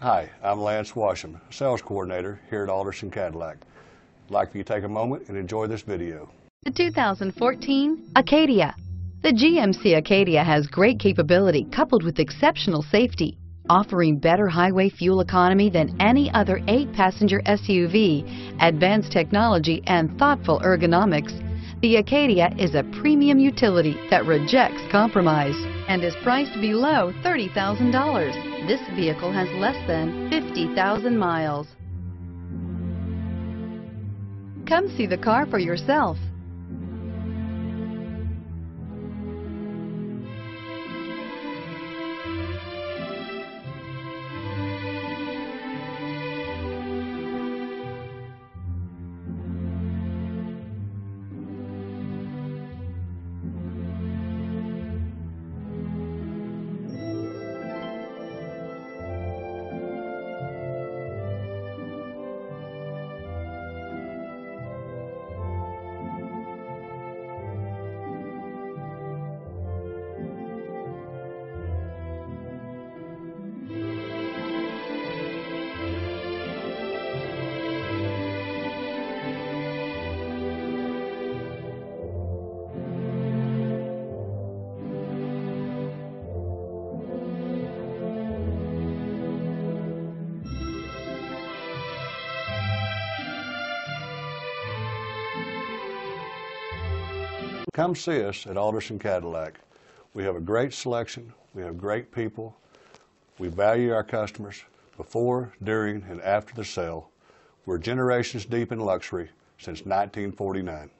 Hi, I'm Lance Washam, Sales Coordinator here at Alderson Cadillac. I'd like for you to take a moment and enjoy this video. The 2014 Acadia. The GMC Acadia has great capability coupled with exceptional safety, offering better highway fuel economy than any other eight-passenger SUV, advanced technology, and thoughtful ergonomics. The Acadia is a premium utility that rejects compromise and is priced below $30,000. This vehicle has less than 50,000 miles. Come see the car for yourself. Come see us at Alderson Cadillac. We have a great selection, we have great people, we value our customers before, during, and after the sale. We're generations deep in luxury since 1949.